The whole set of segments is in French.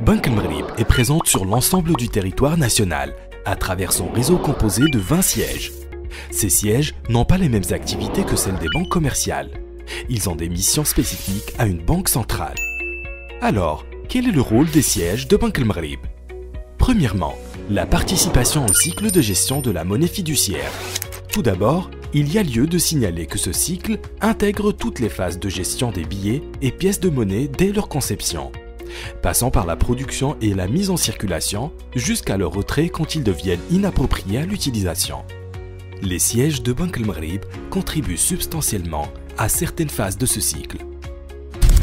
Bank al est présente sur l'ensemble du territoire national, à travers son réseau composé de 20 sièges. Ces sièges n'ont pas les mêmes activités que celles des banques commerciales. Ils ont des missions spécifiques à une banque centrale. Alors, quel est le rôle des sièges de Bank al Premièrement, la participation au cycle de gestion de la monnaie fiduciaire. Tout d'abord, il y a lieu de signaler que ce cycle intègre toutes les phases de gestion des billets et pièces de monnaie dès leur conception, passant par la production et la mise en circulation jusqu'à leur retrait quand ils deviennent inappropriés à l'utilisation. Les sièges de Banque el contribuent substantiellement à certaines phases de ce cycle.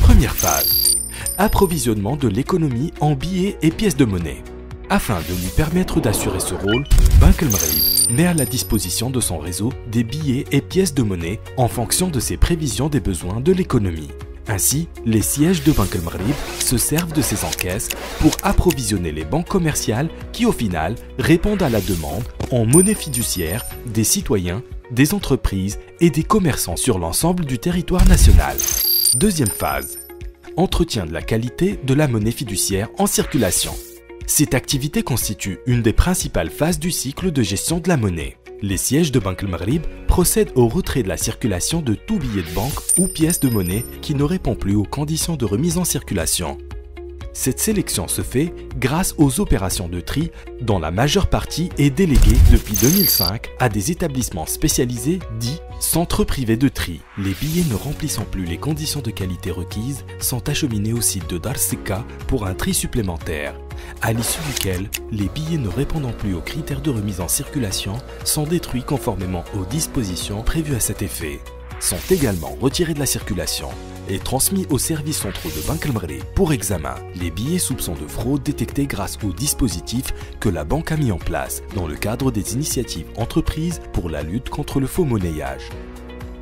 Première phase. Approvisionnement de l'économie en billets et pièces de monnaie. Afin de lui permettre d'assurer ce rôle, Bank el met à la disposition de son réseau des billets et pièces de monnaie en fonction de ses prévisions des besoins de l'économie. Ainsi, les sièges de Bank el se servent de ces encaisses pour approvisionner les banques commerciales qui au final répondent à la demande en monnaie fiduciaire des citoyens, des entreprises et des commerçants sur l'ensemble du territoire national. Deuxième phase. Entretien de la qualité de la monnaie fiduciaire en circulation. Cette activité constitue une des principales phases du cycle de gestion de la monnaie. Les sièges de Banque el procèdent au retrait de la circulation de tout billet de banque ou pièce de monnaie qui ne répond plus aux conditions de remise en circulation. Cette sélection se fait grâce aux opérations de tri dont la majeure partie est déléguée depuis 2005 à des établissements spécialisés dits centres privés de tri. Les billets ne remplissant plus les conditions de qualité requises sont acheminés au site de Darseka pour un tri supplémentaire à l'issue duquel les billets ne répondant plus aux critères de remise en circulation sont détruits conformément aux dispositions prévues à cet effet, sont également retirés de la circulation et transmis aux services centraux de Banque pour examen les billets soupçons de fraude détectés grâce au dispositif que la banque a mis en place dans le cadre des initiatives entreprises pour la lutte contre le faux monnayage.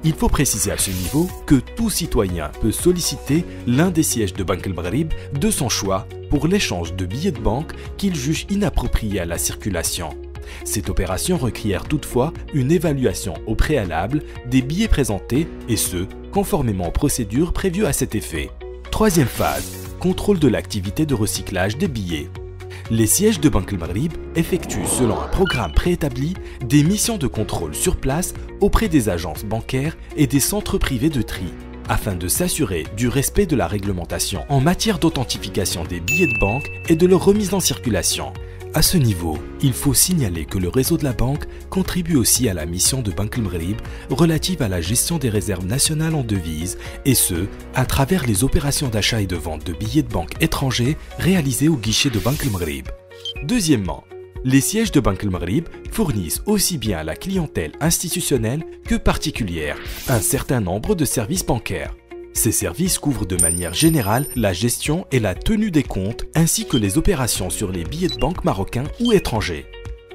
Il faut préciser à ce niveau que tout citoyen peut solliciter l'un des sièges de Banque el de son choix pour l'échange de billets de banque qu'il juge inappropriés à la circulation. Cette opération requiert toutefois une évaluation au préalable des billets présentés et ce, conformément aux procédures prévues à cet effet. Troisième phase, contrôle de l'activité de recyclage des billets. Les sièges de Banque el effectuent selon un programme préétabli des missions de contrôle sur place auprès des agences bancaires et des centres privés de tri afin de s'assurer du respect de la réglementation en matière d'authentification des billets de banque et de leur remise en circulation. À ce niveau, il faut signaler que le réseau de la banque contribue aussi à la mission de Banque relative à la gestion des réserves nationales en devises, et ce, à travers les opérations d'achat et de vente de billets de banque étrangers réalisées au guichet de Banque Deuxièmement, les sièges de Banque fournissent aussi bien à la clientèle institutionnelle que particulière un certain nombre de services bancaires. Ces services couvrent de manière générale la gestion et la tenue des comptes ainsi que les opérations sur les billets de banque marocains ou étrangers,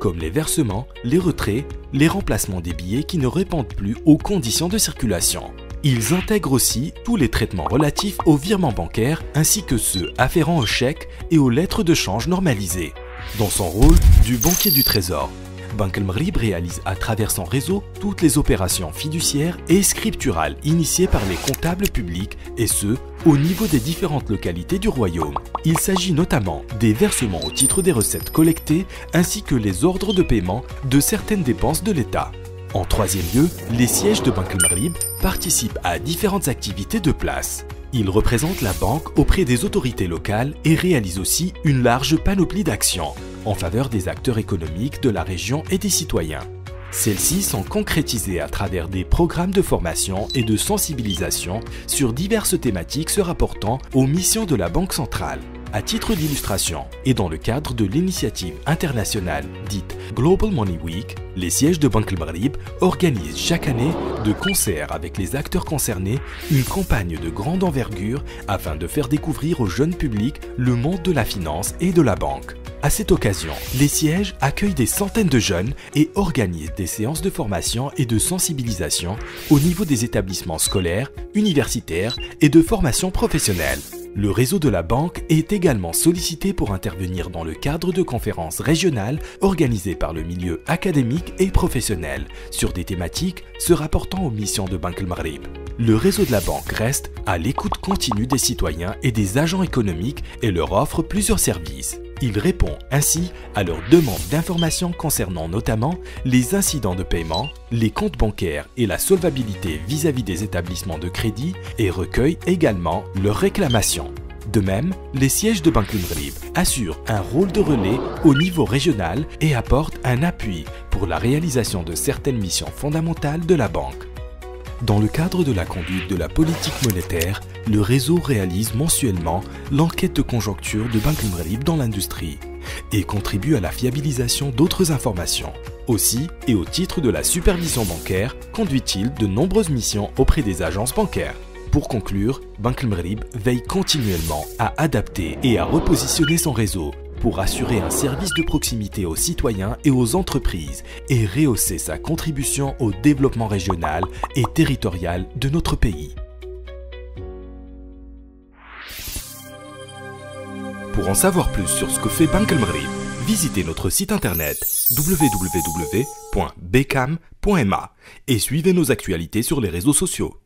comme les versements, les retraits, les remplacements des billets qui ne répondent plus aux conditions de circulation. Ils intègrent aussi tous les traitements relatifs aux virements bancaires ainsi que ceux afférents aux chèques et aux lettres de change normalisées, dans son rôle du banquier du trésor. Banque el réalise à travers son réseau toutes les opérations fiduciaires et scripturales initiées par les comptables publics et ce, au niveau des différentes localités du royaume. Il s'agit notamment des versements au titre des recettes collectées ainsi que les ordres de paiement de certaines dépenses de l'État. En troisième lieu, les sièges de Banque el participent à différentes activités de place. Ils représentent la banque auprès des autorités locales et réalisent aussi une large panoplie d'actions en faveur des acteurs économiques de la région et des citoyens. Celles-ci sont concrétisées à travers des programmes de formation et de sensibilisation sur diverses thématiques se rapportant aux missions de la Banque centrale. À titre d'illustration, et dans le cadre de l'initiative internationale dite Global Money Week, les sièges de Banque el organisent chaque année, de concert avec les acteurs concernés, une campagne de grande envergure afin de faire découvrir au jeune public le monde de la finance et de la banque. À cette occasion, les sièges accueillent des centaines de jeunes et organisent des séances de formation et de sensibilisation au niveau des établissements scolaires, universitaires et de formation professionnelle. Le réseau de la banque est également sollicité pour intervenir dans le cadre de conférences régionales organisées par le milieu académique et professionnel sur des thématiques se rapportant aux missions de Banque Maghrib. Le réseau de la banque reste à l'écoute continue des citoyens et des agents économiques et leur offre plusieurs services. Il répond ainsi à leurs demandes d'informations concernant notamment les incidents de paiement, les comptes bancaires et la solvabilité vis-à-vis des établissements de crédit et recueille également leurs réclamations. De même, les sièges de Banque Maghrib assurent un rôle de relais au niveau régional et apportent un appui pour la réalisation de certaines missions fondamentales de la banque. Dans le cadre de la conduite de la politique monétaire, le réseau réalise mensuellement l'enquête de conjoncture de Banque Maghrib dans l'industrie et contribue à la fiabilisation d'autres informations. Aussi, et au titre de la supervision bancaire, conduit-il de nombreuses missions auprès des agences bancaires. Pour conclure, Banque Maghrib veille continuellement à adapter et à repositionner son réseau pour assurer un service de proximité aux citoyens et aux entreprises et rehausser sa contribution au développement régional et territorial de notre pays. Pour en savoir plus sur ce que fait Maghrib, visitez notre site internet www.becam.ma et suivez nos actualités sur les réseaux sociaux.